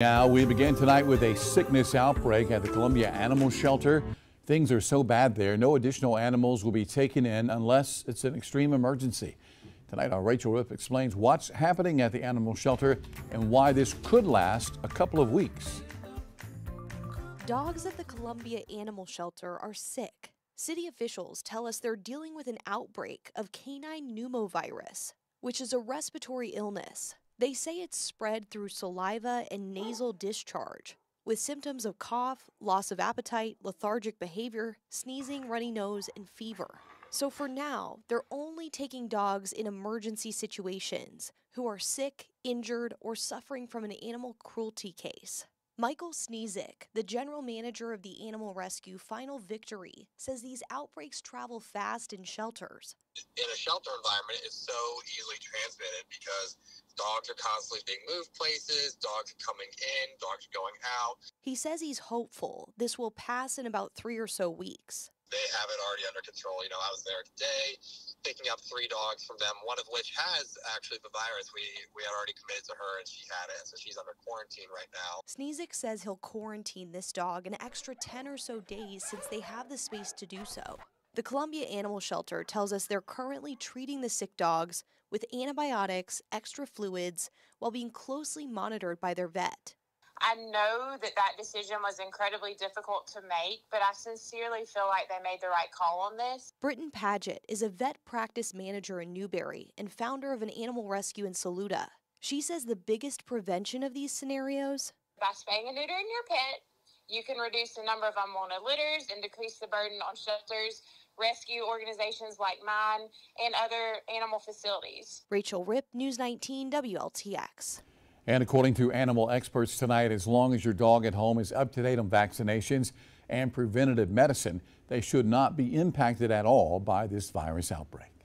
Now, we begin tonight with a sickness outbreak at the Columbia Animal Shelter. Things are so bad there, no additional animals will be taken in unless it's an extreme emergency. Tonight, our Rachel Ripp explains what's happening at the animal shelter and why this could last a couple of weeks. Dogs at the Columbia Animal Shelter are sick. City officials tell us they're dealing with an outbreak of canine pneumovirus, which is a respiratory illness. They say it's spread through saliva and nasal discharge, with symptoms of cough, loss of appetite, lethargic behavior, sneezing, runny nose, and fever. So for now, they're only taking dogs in emergency situations who are sick, injured, or suffering from an animal cruelty case. Michael Sneezik, the general manager of the animal rescue Final Victory, says these outbreaks travel fast in shelters. In a shelter environment, it's so easily transmitted because dogs are constantly being moved places, dogs are coming in, dogs are going out. He says he's hopeful this will pass in about three or so weeks. They have it already under control. You know, I was there today picking up three dogs from them, one of which has actually the virus. We we had already committed to her and she had it, so she's under quarantine right now. Sneezik says he'll quarantine this dog an extra 10 or so days since they have the space to do so. The Columbia Animal Shelter tells us they're currently treating the sick dogs with antibiotics, extra fluids, while being closely monitored by their vet. I know that that decision was incredibly difficult to make, but I sincerely feel like they made the right call on this. Britton Paget is a vet practice manager in Newberry and founder of an animal rescue in Saluda. She says the biggest prevention of these scenarios by spaying and neutering your pet, you can reduce the number of unwanted litters and decrease the burden on shelters, rescue organizations like mine, and other animal facilities. Rachel Rip, News 19 WLTX. And according to animal experts tonight, as long as your dog at home is up to date on vaccinations and preventative medicine, they should not be impacted at all by this virus outbreak.